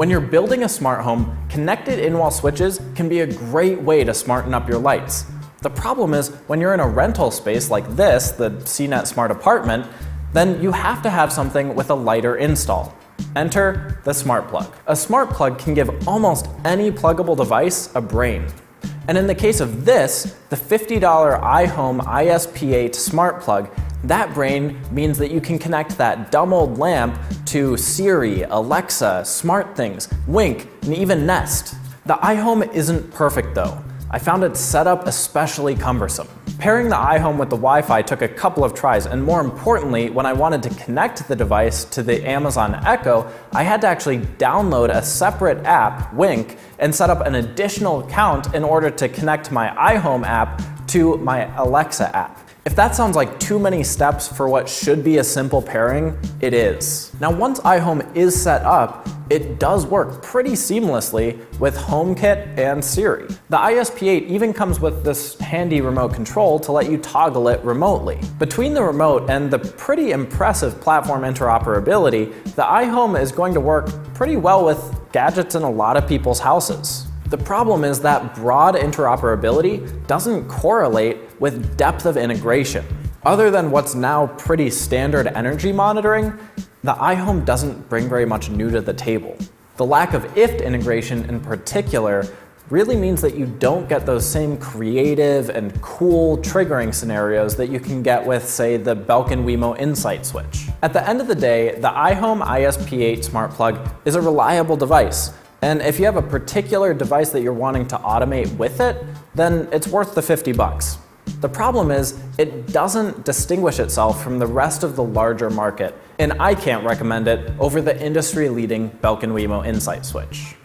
When you're building a smart home, connected in-wall switches can be a great way to smarten up your lights. The problem is when you're in a rental space like this, the CNET Smart Apartment, then you have to have something with a lighter install. Enter the smart plug. A smart plug can give almost any pluggable device a brain. And in the case of this, the $50 iHome ISP8 smart plug, that brain means that you can connect that dumb old lamp to Siri, Alexa, SmartThings, Wink, and even Nest. The iHome isn't perfect though. I found its setup especially cumbersome. Pairing the iHome with the Wi-Fi took a couple of tries, and more importantly, when I wanted to connect the device to the Amazon Echo, I had to actually download a separate app, Wink, and set up an additional account in order to connect my iHome app to my Alexa app. If that sounds like too many steps for what should be a simple pairing, it is. Now once iHome is set up, it does work pretty seamlessly with HomeKit and Siri. The ISP8 even comes with this handy remote control to let you toggle it remotely. Between the remote and the pretty impressive platform interoperability, the iHome is going to work pretty well with gadgets in a lot of people's houses. The problem is that broad interoperability doesn't correlate with depth of integration. Other than what's now pretty standard energy monitoring, the iHome doesn't bring very much new to the table. The lack of IFTTT integration in particular really means that you don't get those same creative and cool triggering scenarios that you can get with, say, the Belkin Wemo Insight switch. At the end of the day, the iHome ISP8 smart plug is a reliable device, and if you have a particular device that you're wanting to automate with it, then it's worth the 50 bucks. The problem is, it doesn't distinguish itself from the rest of the larger market, and I can't recommend it over the industry-leading Belkin Wemo Insight switch.